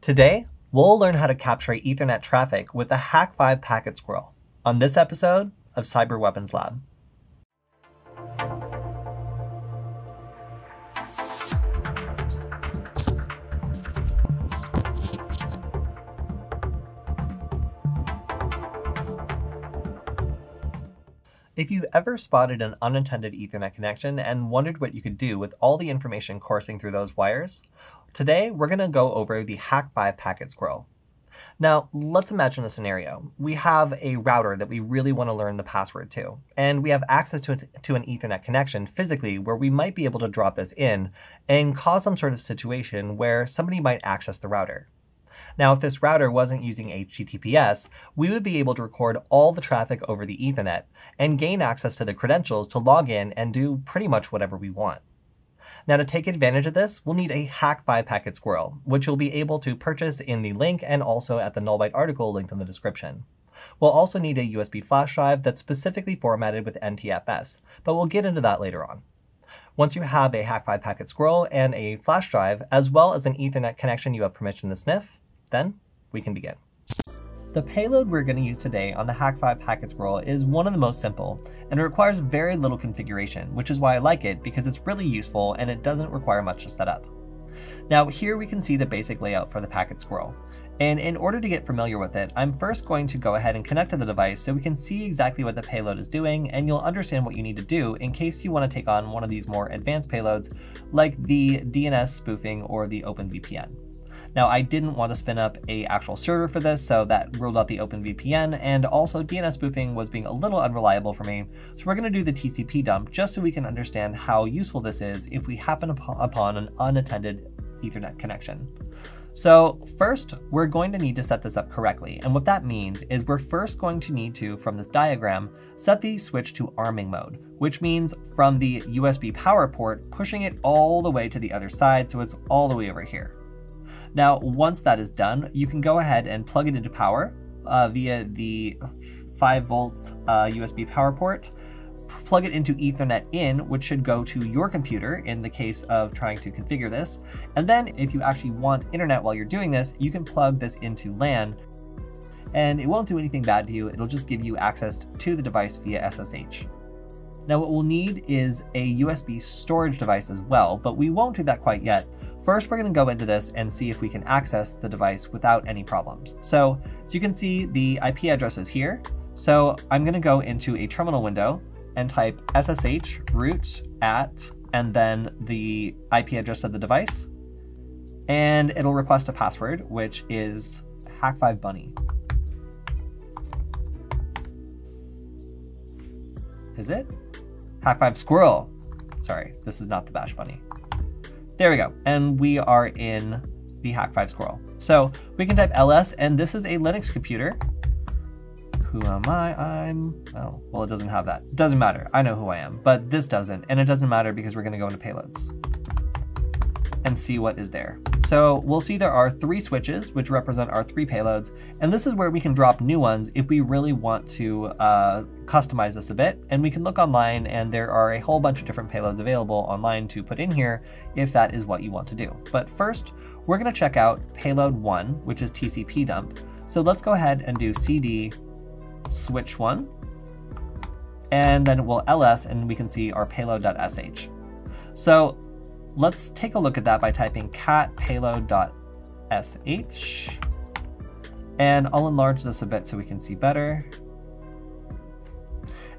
Today, we'll learn how to capture Ethernet traffic with the Hack5 packet squirrel on this episode of Cyber Weapons Lab. If you ever spotted an unintended Ethernet connection and wondered what you could do with all the information coursing through those wires, today we're going to go over the hack by packet squirrel. Now, let's imagine a scenario. We have a router that we really want to learn the password to, and we have access to, to an Ethernet connection physically where we might be able to drop this in and cause some sort of situation where somebody might access the router. Now, if this router wasn't using HTTPS, we would be able to record all the traffic over the Ethernet and gain access to the credentials to log in and do pretty much whatever we want. Now to take advantage of this, we'll need a Hack Five packet squirrel, which you'll be able to purchase in the link and also at the Nullbyte article linked in the description. We'll also need a USB flash drive that's specifically formatted with NTFS, but we'll get into that later on. Once you have a Hack Five packet squirrel and a flash drive, as well as an Ethernet connection you have permission to sniff, then we can begin. The payload we're going to use today on the Hack5 packet squirrel is one of the most simple, and it requires very little configuration, which is why I like it because it's really useful and it doesn't require much to set up. Now here we can see the basic layout for the packet squirrel. And in order to get familiar with it, I'm first going to go ahead and connect to the device so we can see exactly what the payload is doing and you'll understand what you need to do in case you want to take on one of these more advanced payloads like the DNS spoofing or the OpenVPN. Now I didn't want to spin up a actual server for this, so that ruled out the OpenVPN, and also DNS spoofing was being a little unreliable for me, so we're going to do the TCP dump just so we can understand how useful this is if we happen upon an unattended Ethernet connection. So first, we're going to need to set this up correctly, and what that means is we're first going to need to, from this diagram, set the switch to arming mode, which means from the USB power port, pushing it all the way to the other side so it's all the way over here. Now, once that is done, you can go ahead and plug it into power uh, via the 5 volt uh, USB power port, plug it into Ethernet in, which should go to your computer in the case of trying to configure this. And then if you actually want internet while you're doing this, you can plug this into LAN and it won't do anything bad to you. It'll just give you access to the device via SSH. Now what we'll need is a USB storage device as well, but we won't do that quite yet. First, we're going to go into this and see if we can access the device without any problems. So, as you can see, the IP address is here. So I'm going to go into a terminal window and type ssh root at and then the IP address of the device. And it'll request a password, which is hack5bunny. Is it? Hack5 squirrel. Sorry, this is not the bash bunny. There we go. And we are in the Hack5 Squirrel. So we can type ls, and this is a Linux computer. Who am I? I'm, oh, well, it doesn't have that. Doesn't matter. I know who I am, but this doesn't. And it doesn't matter because we're going to go into payloads and see what is there. So we'll see there are three switches, which represent our three payloads, and this is where we can drop new ones if we really want to uh, customize this a bit. And we can look online, and there are a whole bunch of different payloads available online to put in here if that is what you want to do. But first, we're going to check out payload one, which is TCP dump. So let's go ahead and do cd switch one, and then we'll ls, and we can see our payload.sh. So Let's take a look at that by typing cat payload.sh. And I'll enlarge this a bit so we can see better.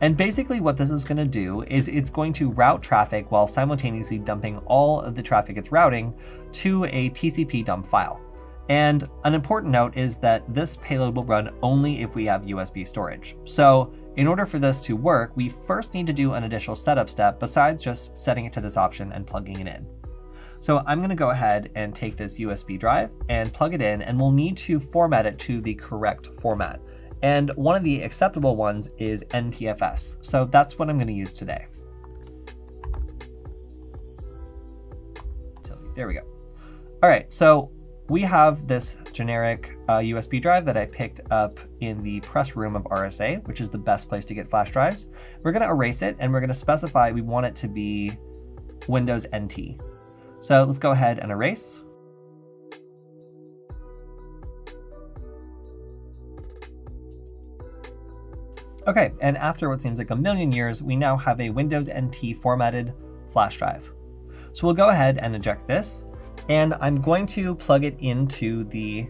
And basically what this is going to do is it's going to route traffic while simultaneously dumping all of the traffic it's routing to a TCP dump file. And an important note is that this payload will run only if we have USB storage. So in order for this to work, we first need to do an additional setup step besides just setting it to this option and plugging it in. So I'm going to go ahead and take this USB drive and plug it in and we'll need to format it to the correct format. And one of the acceptable ones is NTFS. So that's what I'm going to use today. There we go. All right, so we have this generic uh, USB drive that I picked up in the press room of RSA, which is the best place to get flash drives. We're gonna erase it and we're gonna specify we want it to be Windows NT. So let's go ahead and erase. Okay, and after what seems like a million years, we now have a Windows NT formatted flash drive. So we'll go ahead and eject this and I'm going to plug it into the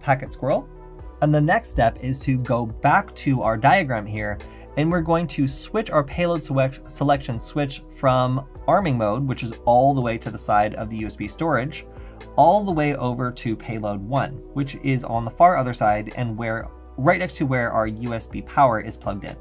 packet squirrel. And the next step is to go back to our diagram here, and we're going to switch our payload select selection switch from arming mode, which is all the way to the side of the USB storage, all the way over to payload one, which is on the far other side and where right next to where our USB power is plugged in.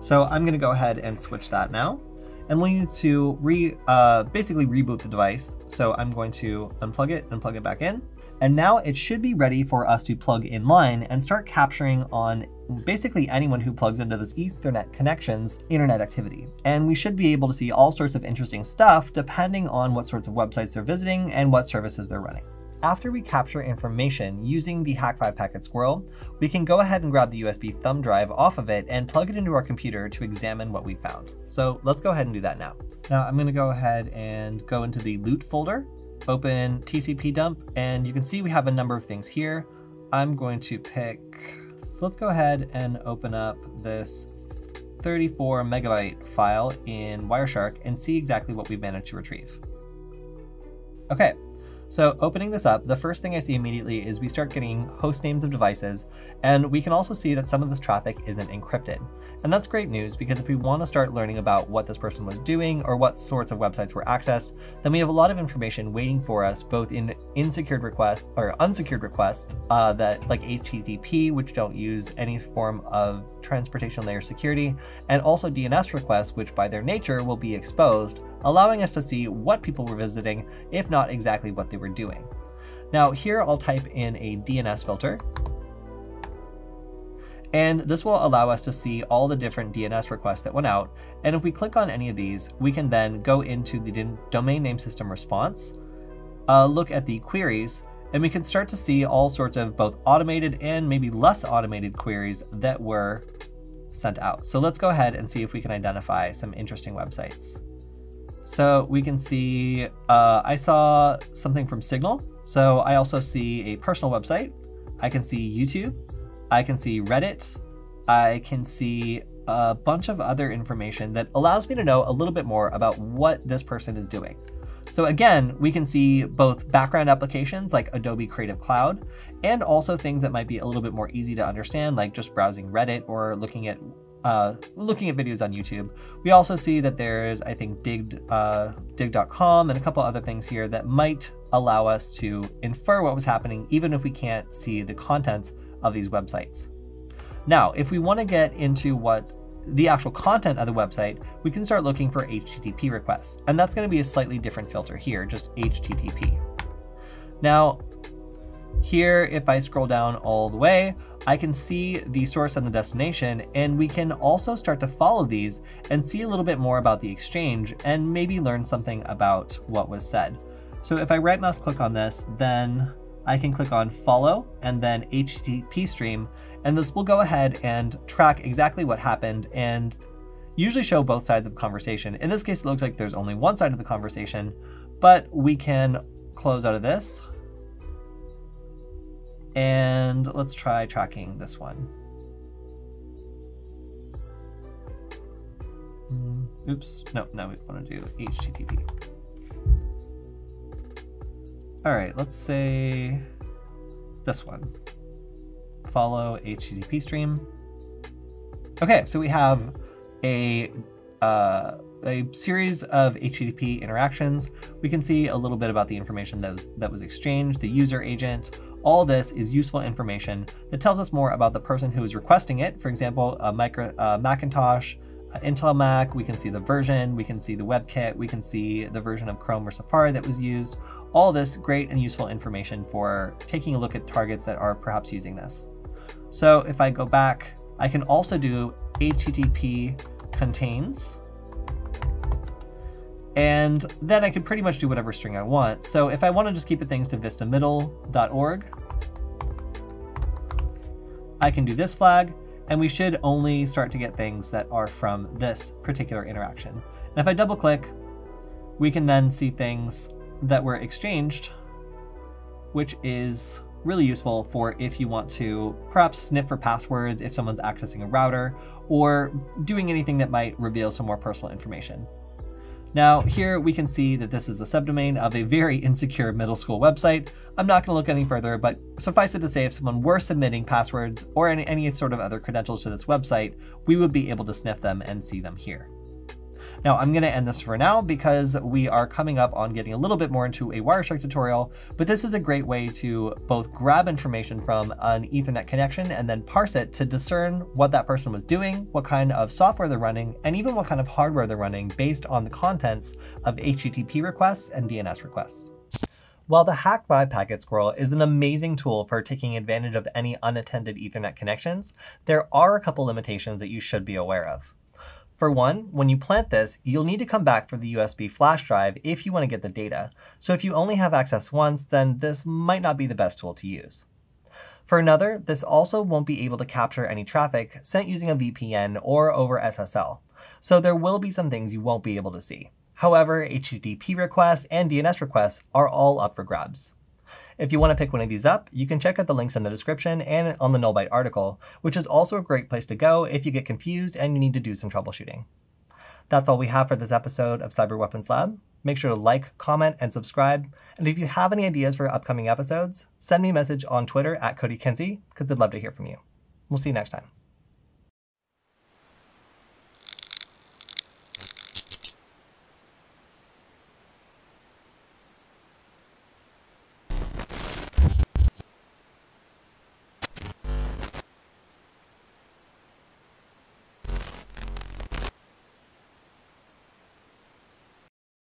So I'm gonna go ahead and switch that now. And we need to re, uh, basically reboot the device. So I'm going to unplug it and plug it back in. And now it should be ready for us to plug in line and start capturing on basically anyone who plugs into this Ethernet connection's internet activity. And we should be able to see all sorts of interesting stuff depending on what sorts of websites they're visiting and what services they're running. After we capture information using the Hack5 Packet Squirrel, we can go ahead and grab the USB thumb drive off of it and plug it into our computer to examine what we found. So let's go ahead and do that now. Now I'm gonna go ahead and go into the loot folder, open TCP dump, and you can see we have a number of things here. I'm going to pick, so let's go ahead and open up this 34 megabyte file in Wireshark and see exactly what we've managed to retrieve. Okay, so opening this up, the first thing I see immediately is we start getting host names of devices, and we can also see that some of this traffic isn't encrypted. And that's great news because if we want to start learning about what this person was doing or what sorts of websites were accessed, then we have a lot of information waiting for us both in unsecured requests or unsecured requests uh, that like HTTP, which don't use any form of transportation layer security, and also DNS requests, which by their nature will be exposed, allowing us to see what people were visiting, if not exactly what they were doing. Now here I'll type in a DNS filter and this will allow us to see all the different DNS requests that went out. And if we click on any of these, we can then go into the domain name system response, uh, look at the queries, and we can start to see all sorts of both automated and maybe less automated queries that were sent out. So let's go ahead and see if we can identify some interesting websites. So we can see, uh, I saw something from Signal. So I also see a personal website. I can see YouTube. I can see Reddit, I can see a bunch of other information that allows me to know a little bit more about what this person is doing. So again, we can see both background applications like Adobe Creative Cloud and also things that might be a little bit more easy to understand like just browsing Reddit or looking at uh, looking at videos on YouTube. We also see that there's, I think, Dig, uh, Dig.com and a couple other things here that might allow us to infer what was happening even if we can't see the contents of these websites. Now, if we want to get into what the actual content of the website, we can start looking for HTTP requests. And that's going to be a slightly different filter here, just HTTP. Now, here, if I scroll down all the way, I can see the source and the destination, and we can also start to follow these and see a little bit more about the exchange and maybe learn something about what was said. So if I right mouse click on this, then I can click on follow and then HTTP stream, and this will go ahead and track exactly what happened and usually show both sides of the conversation. In this case, it looks like there's only one side of the conversation, but we can close out of this. And let's try tracking this one. Mm, oops, no, no, we want to do HTTP. All right, let's say this one. Follow HTTP stream. Okay, so we have a uh, a series of HTTP interactions. We can see a little bit about the information that was, that was exchanged, the user agent. All this is useful information that tells us more about the person who is requesting it. For example, a micro, uh, Macintosh, uh, Intel Mac, we can see the version, we can see the WebKit, we can see the version of Chrome or Safari that was used. All this great and useful information for taking a look at targets that are perhaps using this. So if I go back, I can also do HTTP contains, and then I can pretty much do whatever string I want. So if I want to just keep it things to vistamiddle.org, I can do this flag, and we should only start to get things that are from this particular interaction. And if I double click, we can then see things that were exchanged, which is really useful for if you want to perhaps sniff for passwords if someone's accessing a router or doing anything that might reveal some more personal information. Now, here we can see that this is a subdomain of a very insecure middle school website. I'm not going to look any further, but suffice it to say, if someone were submitting passwords or any, any sort of other credentials to this website, we would be able to sniff them and see them here. Now I'm going to end this for now because we are coming up on getting a little bit more into a Wireshark tutorial, but this is a great way to both grab information from an ethernet connection and then parse it to discern what that person was doing, what kind of software they're running, and even what kind of hardware they're running based on the contents of HTTP requests and DNS requests. While the Hack by Packet Squirrel is an amazing tool for taking advantage of any unattended Ethernet connections, there are a couple limitations that you should be aware of. For one, when you plant this, you'll need to come back for the USB flash drive if you want to get the data. So if you only have access once, then this might not be the best tool to use. For another, this also won't be able to capture any traffic sent using a VPN or over SSL. So there will be some things you won't be able to see. However, HTTP requests and DNS requests are all up for grabs. If you want to pick one of these up, you can check out the links in the description and on the Nullbyte article, which is also a great place to go if you get confused and you need to do some troubleshooting. That's all we have for this episode of Cyber Weapons Lab. Make sure to like, comment, and subscribe. And if you have any ideas for upcoming episodes, send me a message on Twitter at Cody Kinsey, because I'd love to hear from you. We'll see you next time.